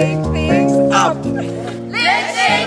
big things up. Let's